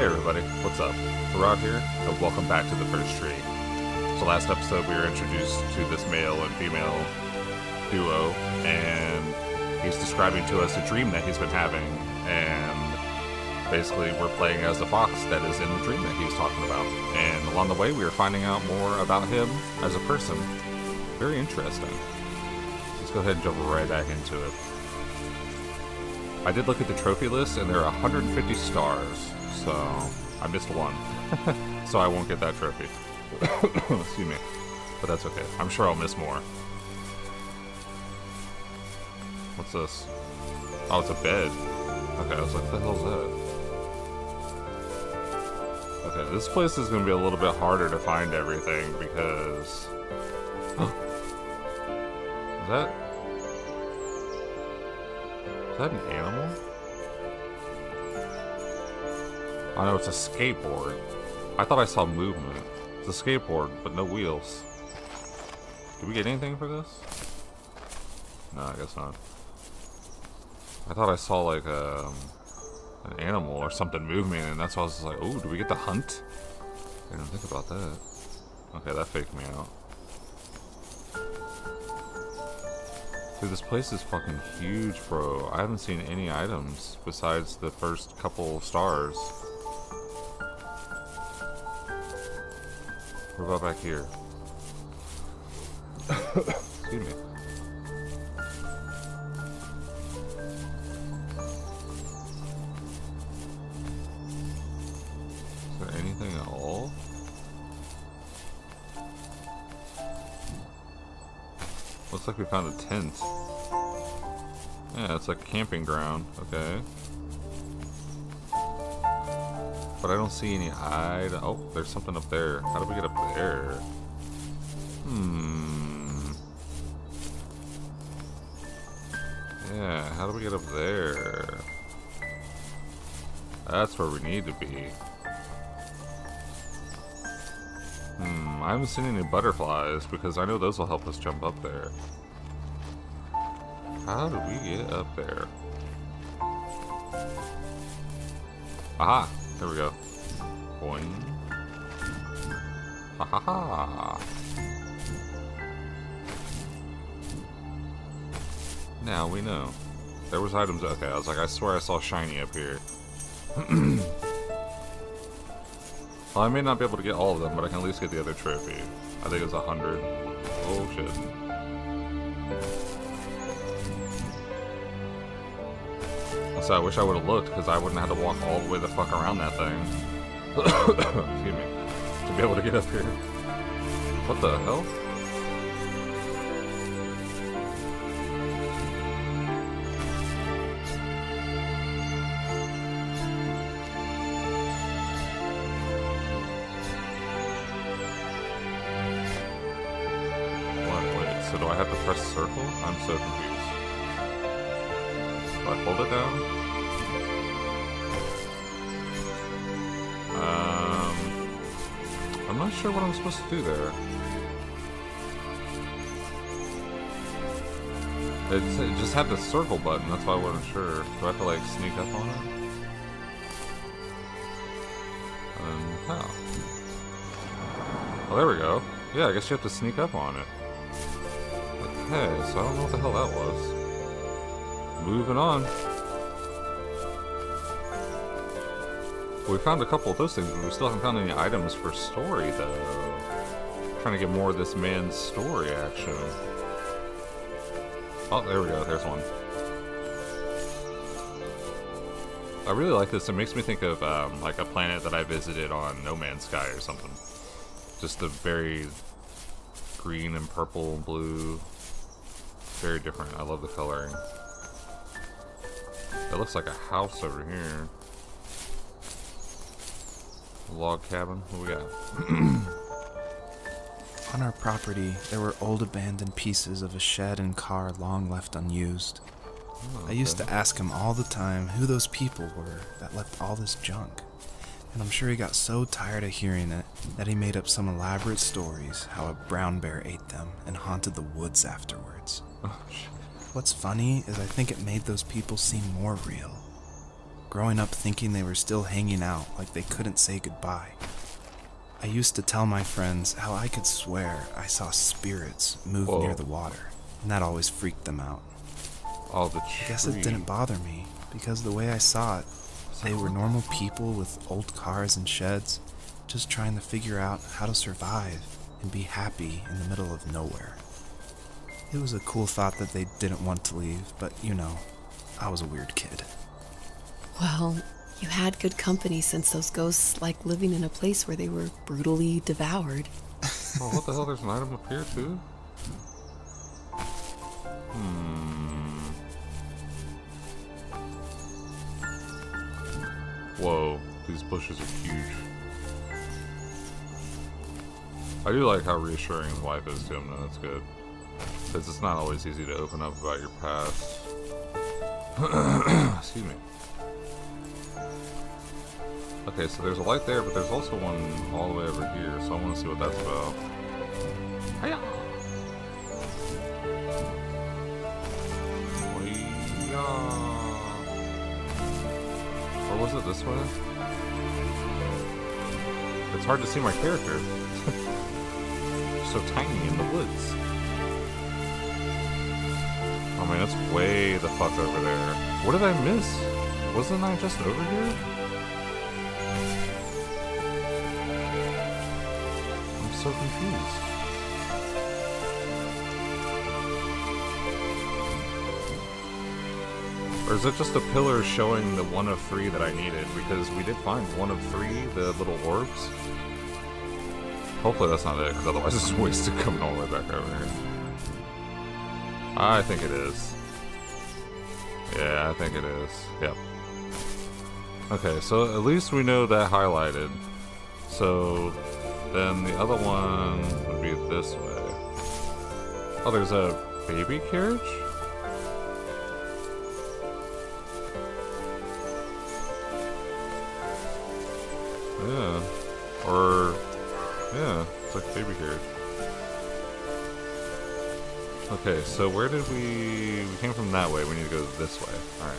Hey everybody, what's up? Rod here, and welcome back to the first tree. So last episode we were introduced to this male and female duo, and he's describing to us a dream that he's been having, and basically we're playing as the fox that is in the dream that he's talking about. And along the way we were finding out more about him as a person. Very interesting. Let's go ahead and jump right back into it. I did look at the trophy list, and there are 150 stars, so I missed one. so I won't get that trophy. Excuse me. But that's okay. I'm sure I'll miss more. What's this? Oh, it's a bed. Okay, I was like, what the hell's that? Okay, this place is going to be a little bit harder to find everything because... is that... Is that an animal? Oh know it's a skateboard. I thought I saw movement. It's a skateboard, but no wheels. Did we get anything for this? No, I guess not. I thought I saw like um, an animal or something moving, and that's why I was like, oh, do we get to hunt? I didn't think about that. Okay, that faked me out. Dude, this place is fucking huge, bro. I haven't seen any items besides the first couple stars. What about back here? Excuse me. Is there anything at all? Looks like we found a tent. Yeah, it's like a camping ground. Okay. But I don't see any hide. Oh, there's something up there. How do we get up there? Hmm. Yeah, how do we get up there? That's where we need to be. Hmm, I haven't seen any butterflies because I know those will help us jump up there. How do we get up there? Aha! There we go. Boing. Ha ha ha! Now we know. There was items. Okay, I was like, I swear I saw shiny up here. Well, I may not be able to get all of them, but I can at least get the other trophy. I think it's a hundred. Oh shit. So I wish I would have looked, because I wouldn't have had to walk all the way the fuck around that thing. Excuse me. To be able to get up here. What the hell? So do I have to press circle? I'm so confused. Do I hold it down? Not sure what I'm supposed to do there. It's, it just had the circle button, that's why I wasn't sure. Do I have to like sneak up on it? Um, how? Oh, there we go. Yeah, I guess you have to sneak up on it. Okay, so I don't know what the hell that was. Moving on. We found a couple of those things, but we still haven't found any items for story, though. Trying to get more of this man's story action. Oh, there we go. There's one. I really like this. It makes me think of um, like a planet that I visited on No Man's Sky or something. Just the very green and purple and blue very different. I love the coloring. It looks like a house over here. Log cabin. What we got? On our property, there were old abandoned pieces of a shed and car long left unused. Oh, I used okay. to ask him all the time who those people were that left all this junk. And I'm sure he got so tired of hearing it that he made up some elaborate stories how a brown bear ate them and haunted the woods afterwards. Oh. What's funny is I think it made those people seem more real. Growing up thinking they were still hanging out like they couldn't say goodbye. I used to tell my friends how I could swear I saw spirits move Whoa. near the water, and that always freaked them out. Oh, the I guess it didn't bother me, because the way I saw it, they were normal people with old cars and sheds, just trying to figure out how to survive and be happy in the middle of nowhere. It was a cool thought that they didn't want to leave, but you know, I was a weird kid. Well, you had good company since those ghosts like living in a place where they were brutally devoured. Oh, what the hell? There's an item up here too. Hmm. Whoa, these bushes are huge. I do like how reassuring life is to him, though. That's good. Because it's not always easy to open up about your past. Excuse me. Okay, so there's a light there, but there's also one all the way over here, so I want to see what that's about. Hiya! Hiya! Or was it this way? It's hard to see my character. so tiny in the woods. Oh man, it's way the fuck over there. What did I miss? Wasn't I just over here? I'm so confused. Or is it just a pillar showing the one of three that I needed? Because we did find one of three, the little orbs. Hopefully that's not it, because otherwise it's wasted coming all the way back over here. I think it is. Yeah, I think it is. Yep. Okay, so at least we know that highlighted. So then the other one would be this way. Oh, there's a baby carriage? Yeah. Or, yeah, it's like a baby carriage. Okay, so where did we... We came from that way. We need to go this way. Alright.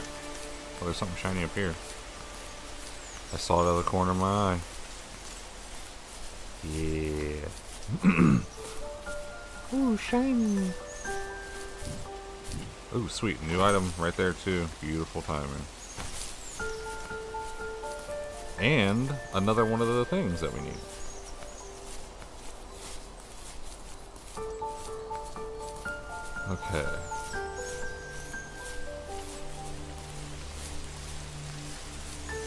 Oh, there's something shiny up here. I saw it out of the corner of my eye. Yeah. Ooh, shiny. Ooh, sweet. New item right there, too. Beautiful timing. And another one of the things that we need. Okay.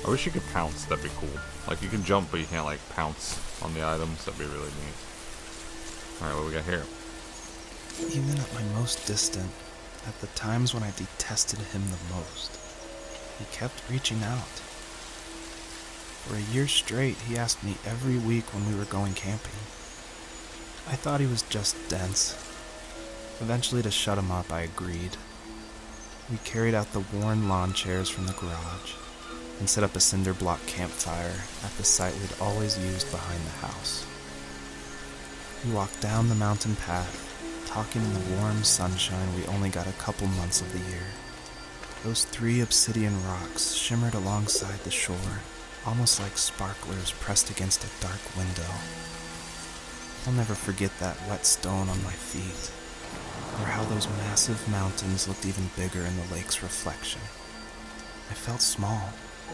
I wish you could pounce, that'd be cool. Like you can jump but you can't like pounce on the items, that'd be really neat. Alright, what we got here? Even at my most distant, at the times when I detested him the most, he kept reaching out. For a year straight, he asked me every week when we were going camping. I thought he was just dense. Eventually, to shut him up, I agreed. We carried out the worn lawn chairs from the garage and set up a cinder block campfire at the site we'd always used behind the house. We walked down the mountain path, talking in the warm sunshine we only got a couple months of the year. Those three obsidian rocks shimmered alongside the shore, almost like sparklers pressed against a dark window. I'll never forget that wet stone on my feet, or how those massive mountains looked even bigger in the lake's reflection. I felt small,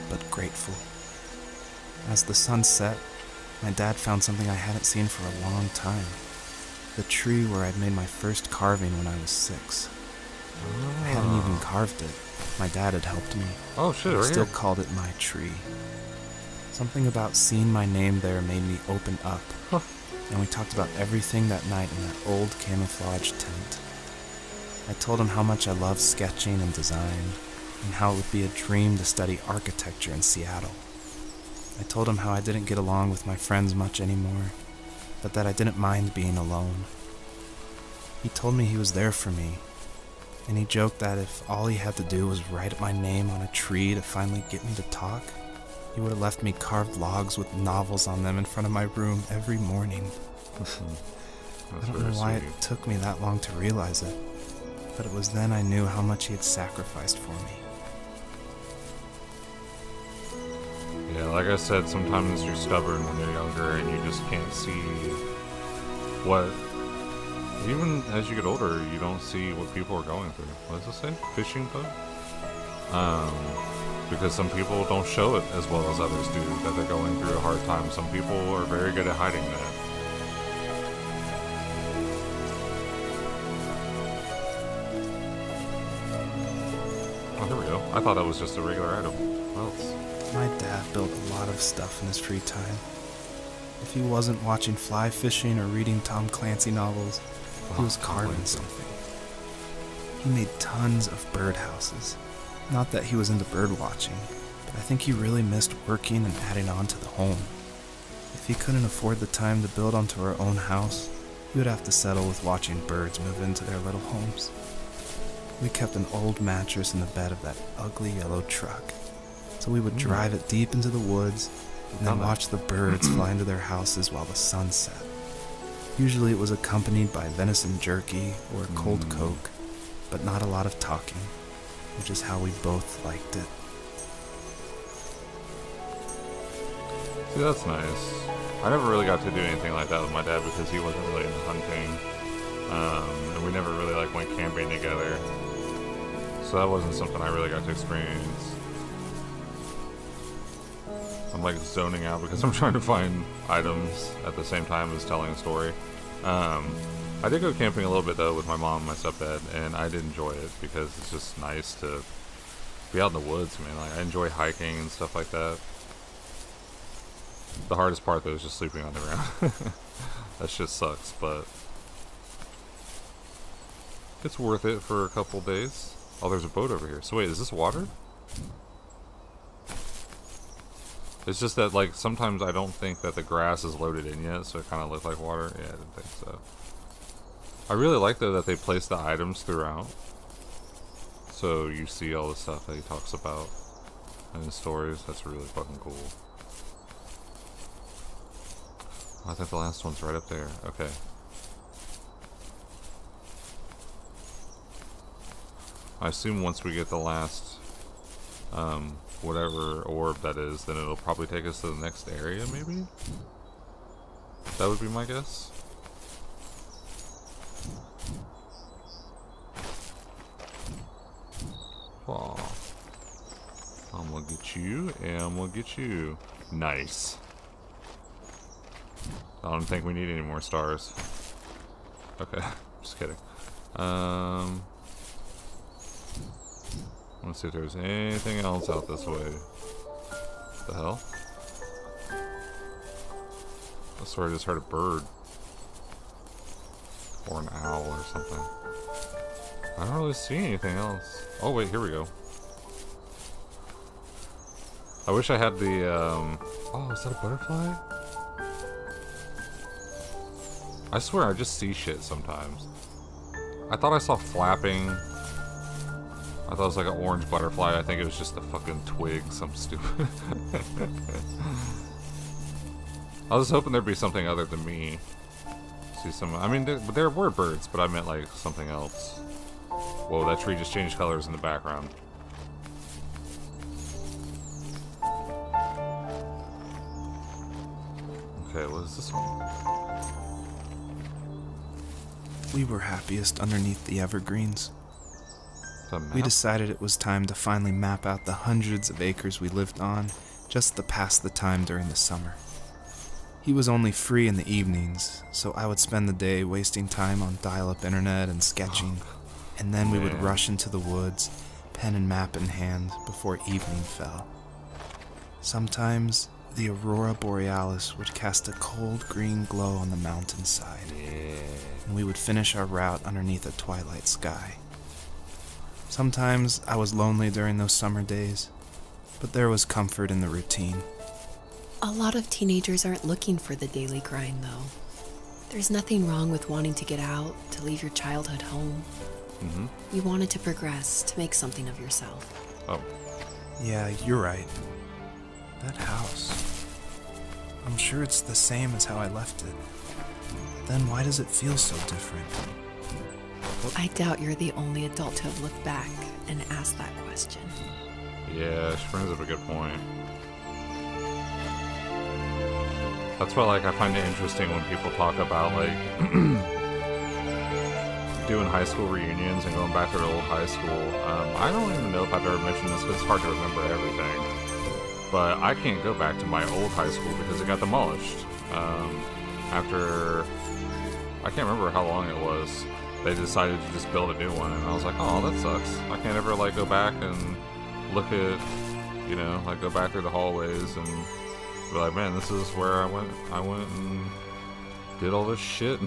but grateful. As the sun set, my dad found something I hadn't seen for a long time. The tree where I'd made my first carving when I was six. I hadn't even ah. carved it. My dad had helped me. Oh shit, I still here. called it my tree. Something about seeing my name there made me open up. Huh. And we talked about everything that night in that old camouflage tent. I told him how much I loved sketching and design, and how it would be a dream to study architecture in Seattle. I told him how I didn't get along with my friends much anymore, but that I didn't mind being alone. He told me he was there for me, and he joked that if all he had to do was write my name on a tree to finally get me to talk, he would have left me carved logs with novels on them in front of my room every morning. I don't know why sweet. it took me that long to realize it, but it was then I knew how much he had sacrificed for me. Like I said, sometimes you're stubborn when you're younger and you just can't see what. Even as you get older, you don't see what people are going through. What does it say? Fishing boat? Um, because some people don't show it as well as others do, that they're going through a hard time. Some people are very good at hiding that. Oh, here we go. I thought that was just a regular item. What else? My dad built a lot of stuff in his free time. If he wasn't watching fly fishing or reading Tom Clancy novels, he was carving something. He made tons of birdhouses. Not that he was into bird watching, but I think he really missed working and adding on to the home. If he couldn't afford the time to build onto our own house, he would have to settle with watching birds move into their little homes. We kept an old mattress in the bed of that ugly yellow truck, so we would Mm. drive it deep into the woods and then watch the birds fly into their houses while the sun set. Usually it was accompanied by venison jerky or a cold Mm. coke, but not a lot of talking, which is how we both liked it. See, that's nice. I never really got to do anything like that with my dad because he wasn't really into hunting, um, and we never really like went camping together. So that wasn't something I really got to experience. I'm like zoning out because I'm trying to find items at the same time as telling a story. Um, I did go camping a little bit though with my mom and my stepdad, and I did enjoy it because it's just nice to be out in the woods, man. Like I enjoy hiking and stuff like that. The hardest part though is just sleeping on the ground. that shit sucks, but it's worth it for a couple days. Oh, there's a boat over here. So wait, is this water? It's just that like sometimes I don't think that the grass is loaded in yet, so it kind of looks like water. Yeah, I didn't think so. I really like though that they place the items throughout, so you see all the stuff that he talks about in his stories. That's really fucking cool. I think the last one's right up there. Okay. I assume once we get the last, um, whatever orb that is, then it'll probably take us to the next area, maybe? That would be my guess. Aw. I'm gonna get you, and I'm gonna get you. Nice. I don't think we need any more stars. Okay, just kidding. Um, let's see if there's anything else out this way. What the hell? I swear I just heard a bird. Or an owl or something. I don't really see anything else. Oh wait, here we go. I wish I had the, um... Oh, is that a butterfly? I swear I just see shit sometimes. I thought I saw flapping. I thought it was like an orange butterfly. I think it was just a fucking twig, some stupid. I was hoping there'd be something other than me. See some. I mean, there, there were birds, but I meant like something else. Whoa, that tree just changed colors in the background. Okay, what is this one? We were happiest underneath the evergreens. We decided it was time to finally map out the hundreds of acres we lived on just to pass the time during the summer. He was only free in the evenings, so I would spend the day wasting time on dial up internet and sketching, and then we would rush into the woods, pen and map in hand, before evening fell. Sometimes the aurora borealis would cast a cold green glow on the mountainside, and we would finish our route underneath a twilight sky. Sometimes I was lonely during those summer days, but there was comfort in the routine. A lot of teenagers aren't looking for the daily grind, though. There's nothing wrong with wanting to get out, to leave your childhood home. Mm-hmm. You wanted to progress, to make something of yourself. Oh. Yeah, you're right. That house. I'm sure it's the same as how I left it. Then why does it feel so different? I doubt you're the only adult to have looked back and asked that question. Yeah, she brings up a good point. That's why, like, I find it interesting when people talk about like doing high school reunions and going back to their old high school. Um, I don't even know if I've ever mentioned this because it's hard to remember everything. But I can't go back to my old high school because it got demolished. Um, after I can't remember how long it was. They decided to just build a new one, and I was like, oh, that sucks. I can't ever like go back and look at, you know, like go back through the hallways and be like, man, this is where I went. I went and did all this shit.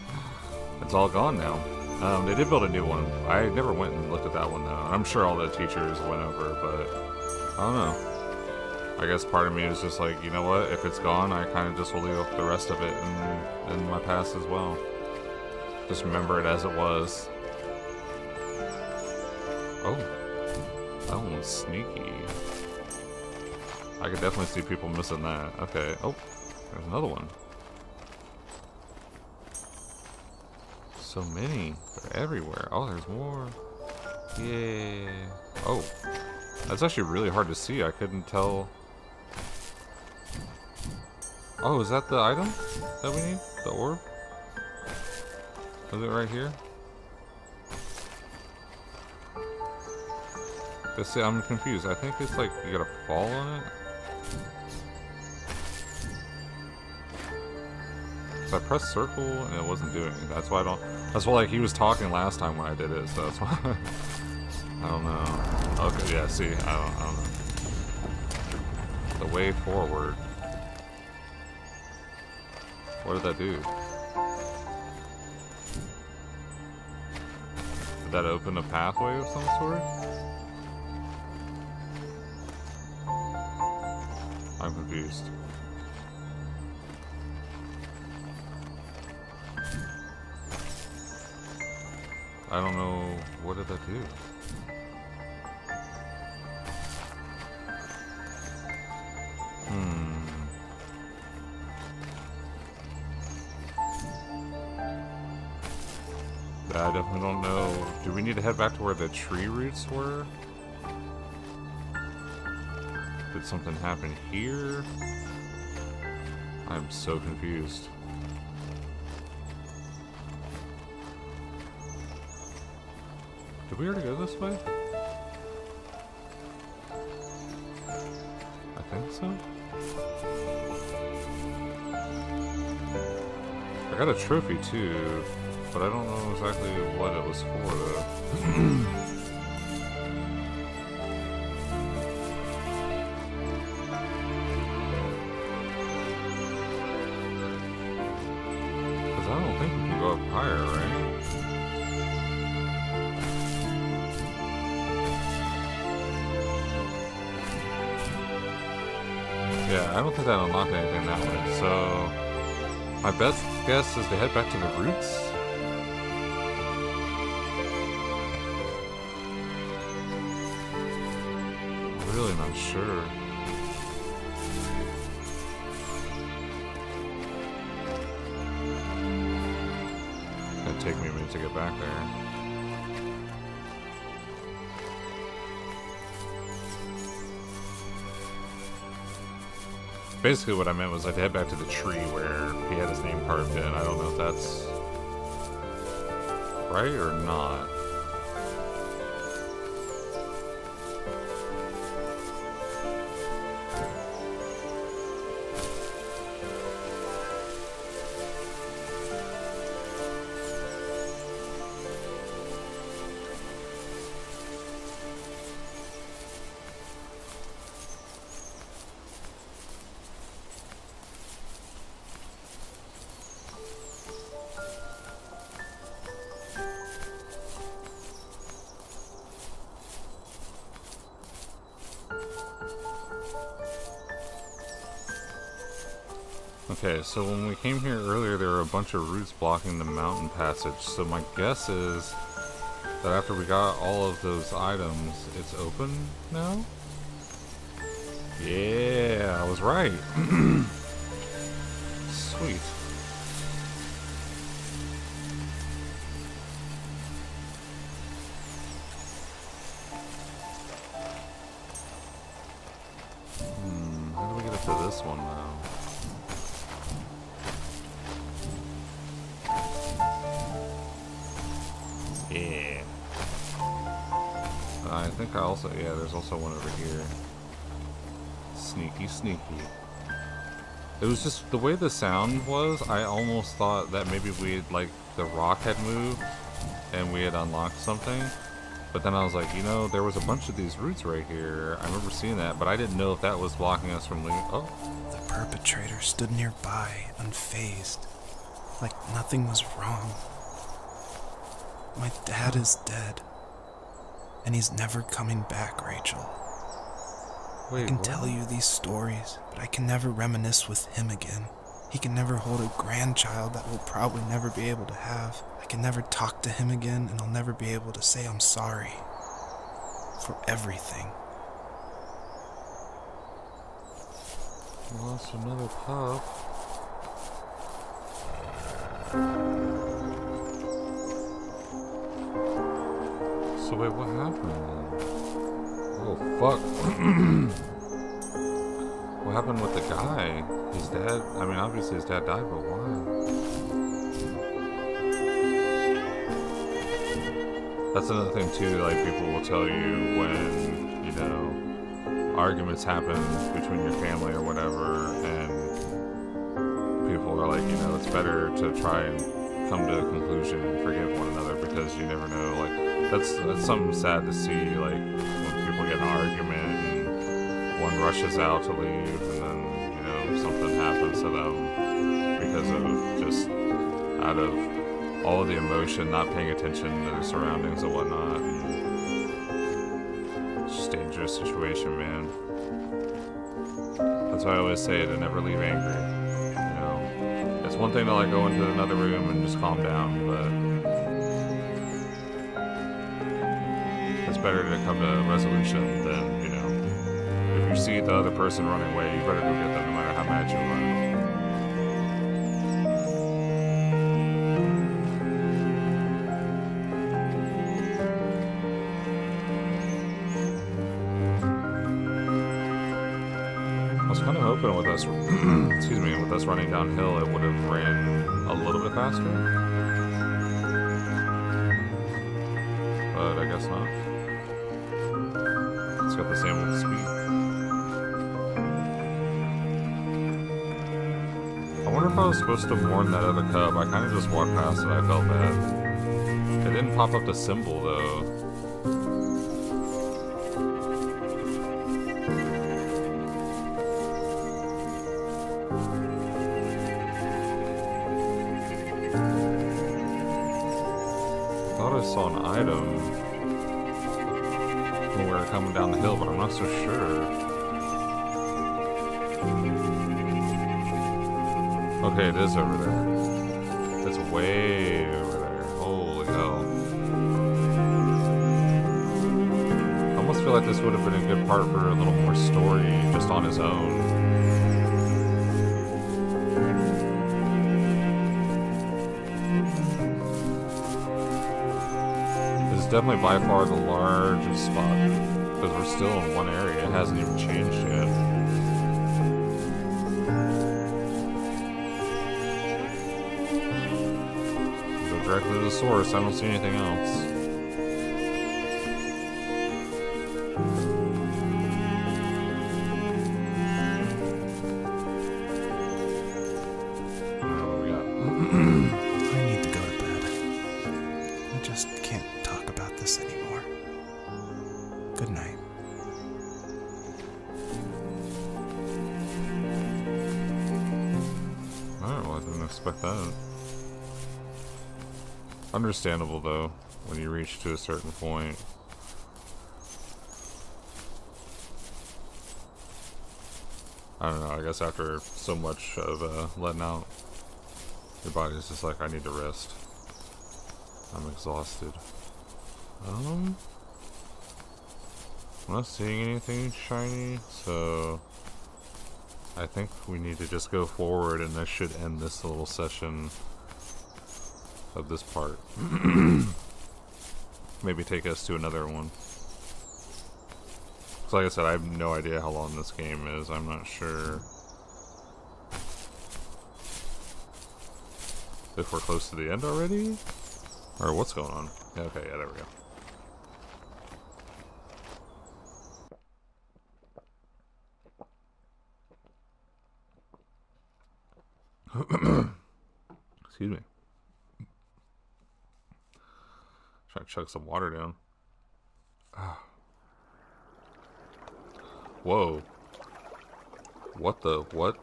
it's all gone now. Um, they did build a new one. I never went and looked at that one though. I'm sure all the teachers went over, but I don't know. I guess part of me is just like, you know what? If it's gone, I kind of just will leave the rest of it in my past as well. Just remember it as it was. Oh, that one was sneaky. I could definitely see people missing that. Okay. Oh, there's another one. So many. They're everywhere. Oh, there's more. Yeah. Oh. That's actually really hard to see. I couldn't tell Oh, is that the item that we need? The orb? Is it right here? see, I'm confused. I think it's like you gotta fall on it. So I pressed circle and it wasn't doing it. That's why I don't. That's why like he was talking last time when I did it. So that's why. I don't know. Okay, yeah. See, I don't. I don't know. The way forward. What did that do? That open a pathway of some sort? I'm confused. I don't know, head back to where the tree roots were? Did something happen here? I'm so confused. Did we already go this way? I think so. I got a trophy too but I don't know exactly what it was for though. Because I don't think we can go up higher, right? Yeah, I don't think that unlocked anything that way, so... My best guess is to head back to the roots? Basically what I meant was I'd head back to the tree where he had his name carved in. I don't know if that's right or not. So when we came here earlier, there were a bunch of roots blocking the mountain passage. So my guess is that after we got all of those items, it's open now? Yeah, I was right. Sweet. Hmm, how do we get up to this one now? Think I also, yeah, there's also one over here. Sneaky, sneaky. It was just, the way the sound was, I almost thought that maybe we had, like, the rock had moved and we had unlocked something. But then I was like, you know, there was a bunch of these roots right here. I remember seeing that, but I didn't know if that was blocking us from leaving. Oh. The perpetrator stood nearby, unfazed, like nothing was wrong. My dad is dead. And he's never coming back, Rachel. Wait, I can what? tell you these stories, but I can never reminisce with him again. He can never hold a grandchild that we'll probably never be able to have. I can never talk to him again, and I'll never be able to say I'm sorry. For everything. Lost another pup. So wait, what happened? Oh fuck. what happened with the guy? His dad, I mean obviously his dad died, but why? That's another thing too, like people will tell you when, you know, arguments happen between your family or whatever, and people are like, you know, it's better to try and come to a conclusion and forgive one another because you never know. Like that's that's something sad to see. Like when people get in an argument and one rushes out to leave, and then you know something happens to them because of just out of all of the emotion, not paying attention to their surroundings and whatnot. And it's just a dangerous situation, man. That's why I always say to never leave angry. You know, it's one thing to like go into another room and just calm down, but better to come to a resolution than you know. If you see the other person running away, you better go get them, no matter how mad you are. I was kind of hoping with us, excuse me, with us running downhill, it would have ran a little bit faster. But I guess not. It's got the same old speed. I wonder if I was supposed to warn that other cub. I kind of just walked past it. I felt bad. It didn't pop up the symbol though. So sure. Okay, it is over there. It's way over there. Holy hell. I almost feel like this would have been a good part for a little more story just on his own. This is definitely by far the largest spot. Because we're still in one area. It hasn't even changed yet. Go directly to the source. I don't see anything else. Understandable, though, when you reach to a certain point. I don't know, I guess after so much of uh, letting out, your body's just like, I need to rest. I'm exhausted. Um, I'm not seeing anything shiny, so I think we need to just go forward and this should end this little session of this part. Maybe take us to another one. So like I said, I have no idea how long this game is. I'm not sure if we're close to the end already, or what's going on. Okay, yeah, there we go. Excuse me. Try to chug some water down. Whoa. What the what?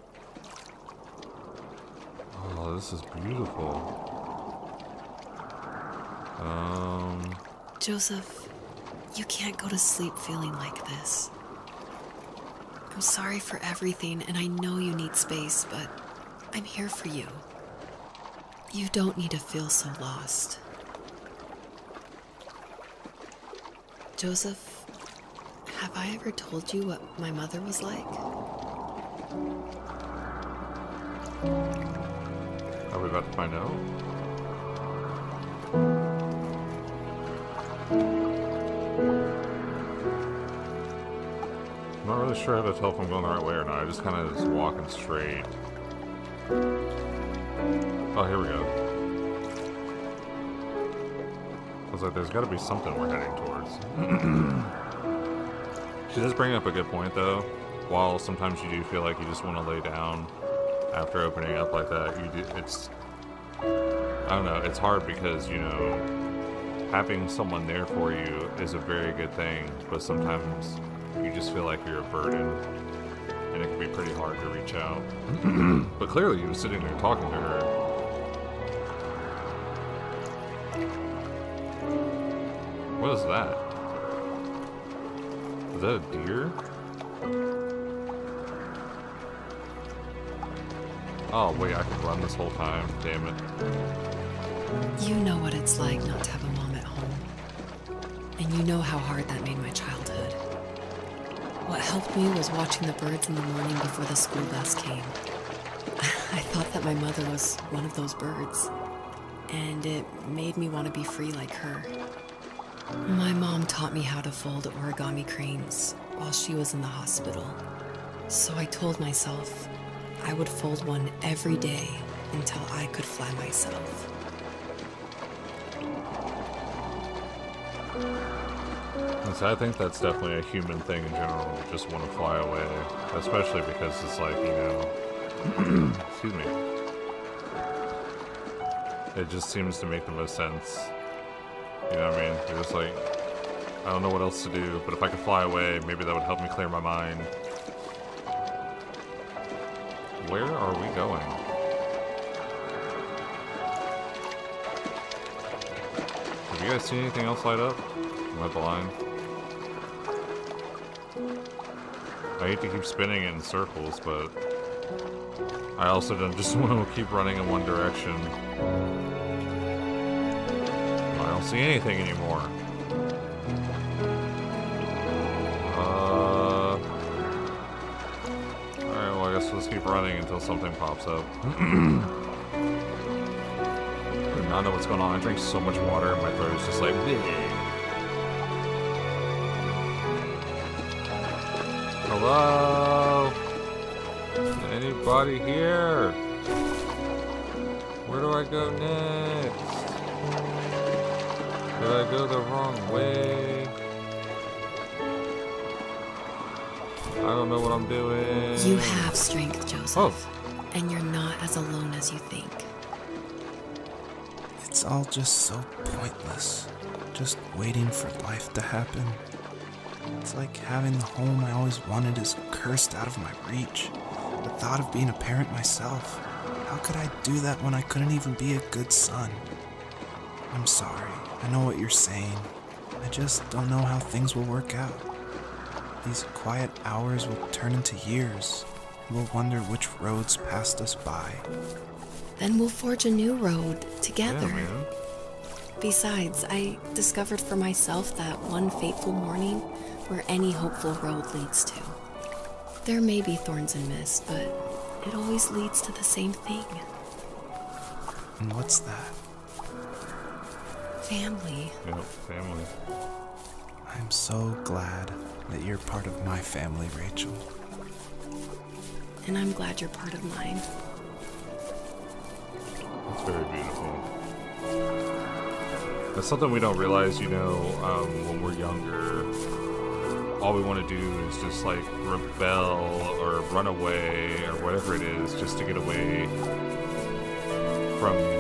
Oh, this is beautiful. Um Joseph, you can't go to sleep feeling like this. I'm sorry for everything, and I know you need space, but I'm here for you. You don't need to feel so lost. Joseph, have I ever told you what my mother was like? Are we about to find out? I'm not really sure how to tell if I'm going the right way or not. I just kind of just walking straight. Oh, here we go. Was like, there's got to be something we're heading towards. she does bring up a good point, though. While sometimes you do feel like you just want to lay down after opening up like that, you do, it's I don't know, it's hard because, you know, having someone there for you is a very good thing, but sometimes you just feel like you're a burden and it can be pretty hard to reach out. but clearly you was sitting there talking to her. What is that? Is that a deer? Oh, wait, I could run this whole time. Damn it. You know what it's like not to have a mom at home. And you know how hard that made my childhood. What helped me was watching the birds in the morning before the school bus came. I thought that my mother was one of those birds, and it made me want to be free like her. My mom taught me how to fold origami cranes while she was in the hospital. So I told myself I would fold one every day until I could fly myself. So I think that's definitely a human thing in general, just want to fly away. Especially because it's like, you know, excuse me. It just seems to make the most sense. You know what I mean? You're just like, I don't know what else to do, but if I could fly away, maybe that would help me clear my mind. Where are we going? Have you guys seen anything else light up? Am I blind? I hate to keep spinning in circles, but I also don't just want to keep running in one direction. Don't see anything anymore. Uh. Alright, well, I guess let's keep running until something pops up. I do not know what's going on. I drink so much water, my throat is just like. "Bleh." Hello? Anybody here? Where do I go next? Did I go the wrong way? I don't know what I'm doing. You have strength, Joseph. Oh. And you're not as alone as you think. It's all just so pointless. Just waiting for life to happen. It's like having the home I always wanted is cursed out of my reach. The thought of being a parent myself. How could I do that when I couldn't even be a good son? I'm sorry. I know what you're saying. I just don't know how things will work out. These quiet hours will turn into years. We'll wonder which roads passed us by. Then we'll forge a new road together. Yeah, man. Besides, I discovered for myself that one fateful morning where any hopeful road leads to. There may be thorns and mist, but it always leads to the same thing And what's that? Family. Yep, family. I'm so glad that you're part of my family, Rachel. And I'm glad you're part of mine. It's very beautiful. That's something we don't realize, you know, um, when we're younger. All we want to do is just like rebel or run away or whatever it is, just to get away from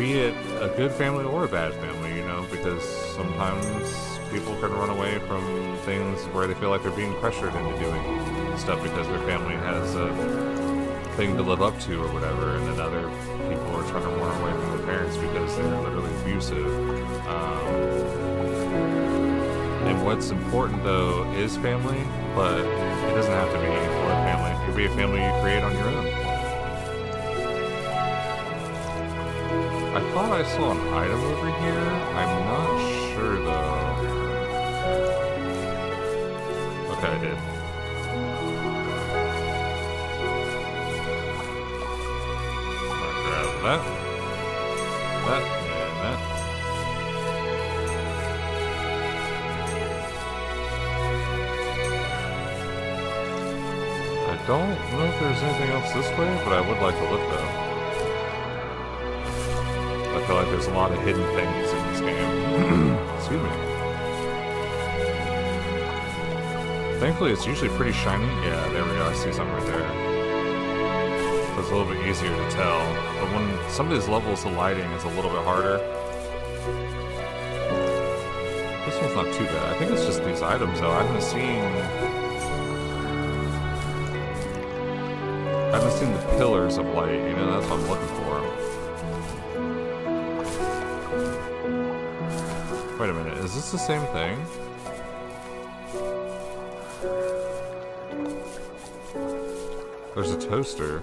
be it a good family or a bad family, you know, because sometimes people can run away from things where they feel like they're being pressured into doing stuff because their family has a thing to live up to or whatever, and then other people are trying to run away from their parents because they're literally abusive. Um, and what's important though is family, but it doesn't have to be blood family. It could be a family you create on your own. Thought I saw an item over here. I'm not sure though. Okay, I did. I'll grab that. That and that. I don't know if there's anything else this way, but I would like to look though. I feel like there's a lot of hidden things in this game. Excuse me. Thankfully, it's usually pretty shiny. Yeah, there we go. I see something right there. So it's a little bit easier to tell. But when some of these levels, the lighting is a little bit harder. This one's not too bad. I think it's just these items, though. I haven't seen... I haven't seen the pillars of light, you know, that's what I'm looking for. Is this the same thing? There's a toaster.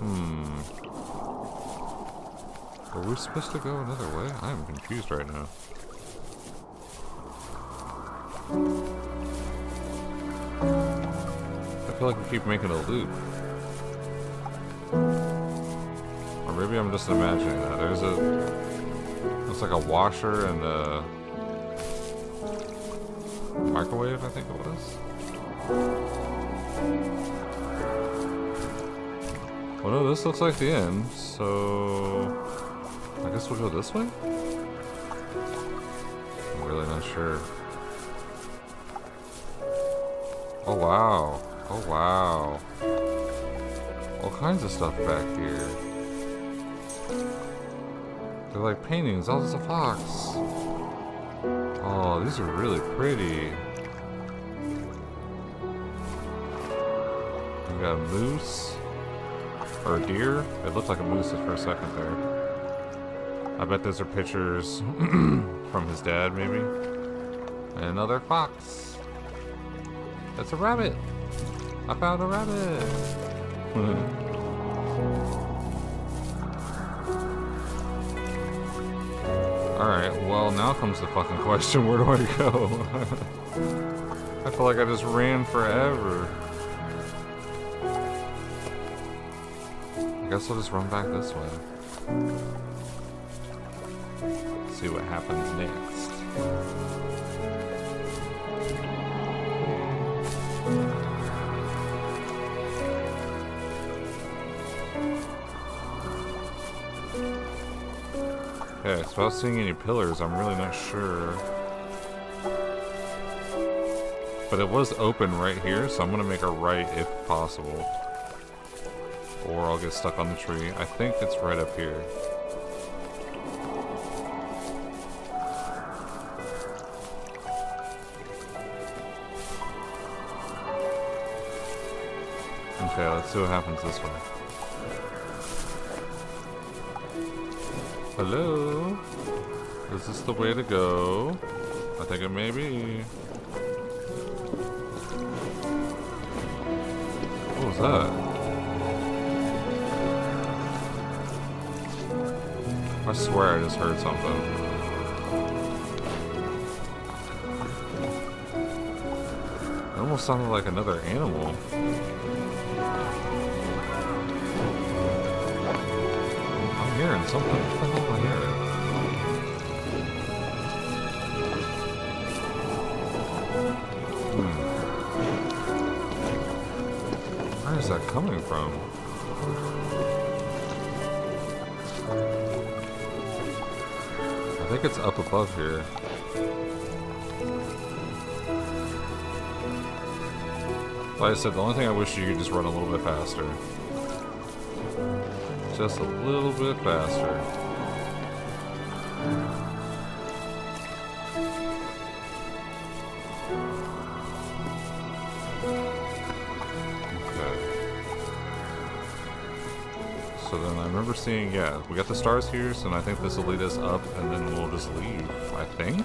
Hmm. Are we supposed to go another way? I'm confused right now. I feel like we keep making a loop. Or maybe I'm just imagining that. There's a... Like a washer and a... Microwave, I think it was. Well, no, this looks like the end, so... I guess we'll go this way? I'm really not sure. Oh, wow. Oh, wow. All kinds of stuff back here. They're like paintings. Oh, there's a fox. Oh, these are really pretty. We got a moose. Or a deer. It looked like a moose for a second there. I bet those are pictures from his dad, maybe. And another fox. That's a rabbit. I found a rabbit. Alright, well now comes the fucking question, where do I go? I feel like I just ran forever. I guess I'll just run back this way. See what happens next. Without seeing any pillars, I'm really not sure. But it was open right here, so I'm gonna make a right if possible. Or I'll get stuck on the tree. I think it's right up here. Okay, let's see what happens this way. Hello? Is this the way to go? I think it may be. What was that? I swear I just heard something. It almost sounded like another animal. I'm hearing something. That coming from? I think it's up above here. Like I said, the only thing I wish you could just run a little bit faster. Just a little bit faster. Seeing, yeah, we got the stars here, so I think this will lead us up, and then we'll just leave, I think?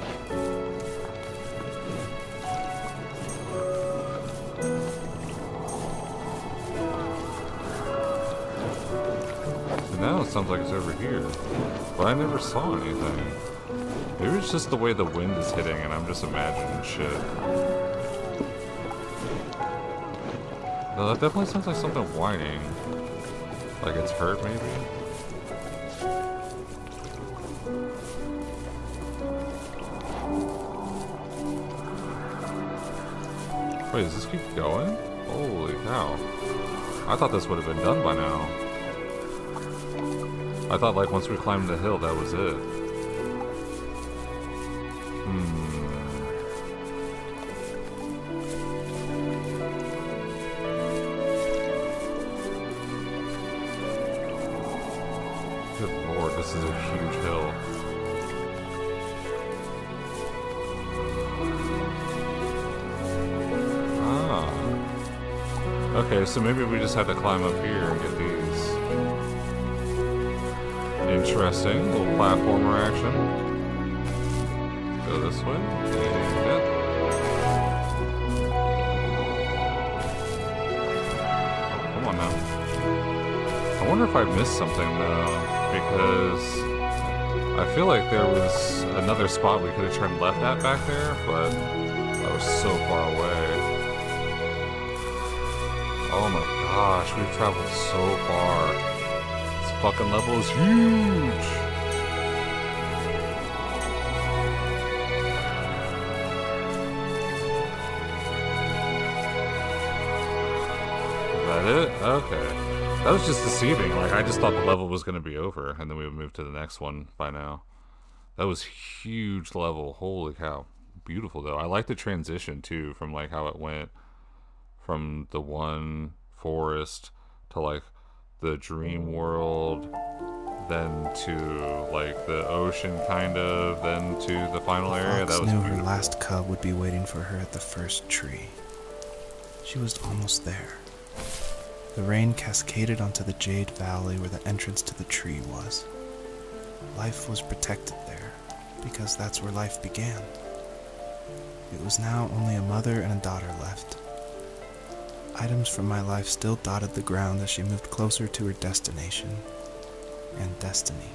Now it sounds like it's over here. But I never saw anything. Maybe it's just the way the wind is hitting, and I'm just imagining shit. No, that definitely sounds like something whining. Like it's hurt, maybe? Wait, does this keep going? Holy cow. I thought this would have been done by now. I thought like once we climbed the hill, that was it. So maybe we just have to climb up here and get these. Interesting. Little platformer action. Go this way. Come on now. I wonder if I missed something though, because I feel like there was another spot we could have turned left at back there, but I was so far away. Oh my gosh, we've traveled so far. This fucking level is huge! Is that it? Okay. That was just deceiving. Like, I just thought the level was going to be over, and then we would move to the next one by now. That was huge level. Holy cow. Beautiful, though. I like the transition, too, from, like, how it went from the one forest to, like, the dream world, then to, like, the ocean, kind of, then to the final area. Fox That was knew her last cub would be waiting for her at the first tree. She was almost there. The rain cascaded onto the Jade Valley where the entrance to the tree was. Life was protected there, because that's where life began. It was now only a mother and a daughter left. Items from my life still dotted the ground as she moved closer to her destination and destiny.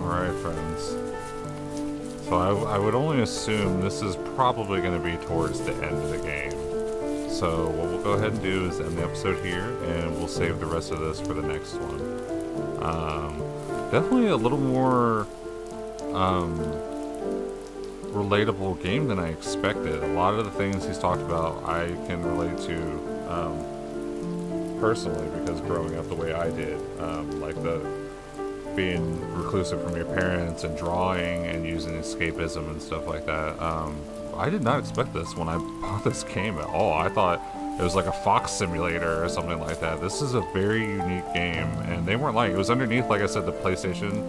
Alright, friends. So I, I would only assume this is probably going to be towards the end of the game. So what we'll go ahead and do is end the episode here, and we'll save the rest of this for the next one. Um, definitely a little more um, relatable game than I expected. A lot of the things he's talked about I can relate to um, personally because growing up the way I did, um, like the being reclusive from your parents and drawing and using escapism and stuff like that. Um, I did not expect this when I bought this game at all. I thought it was like a fox simulator or something like that. This is a very unique game, and they weren't like it was underneath, like I said, the PlayStation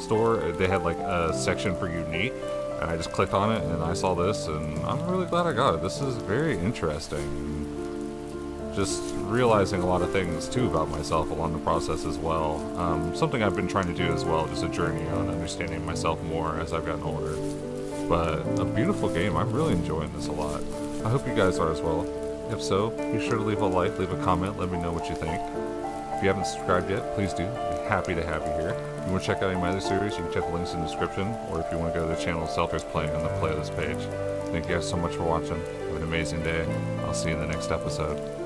store. They had like a section for unique, and I just clicked on it and I saw this, and I'm really glad I got it. This is very interesting just realizing a lot of things too about myself along the process as well. Um, something I've been trying to do as well, just a journey on understanding myself more as I've gotten older. But a beautiful game. I'm really enjoying this a lot. I hope you guys are as well. If so, be sure to leave a like, leave a comment, let me know what you think. If you haven't subscribed yet, please do. Happy to have you here. If you want to check out any of my other series, you can check the links in the description, or if you want to go to the channel Selters Playing on the playlist page. Thank you guys so much for watching. Have an amazing day. I'll see you in the next episode.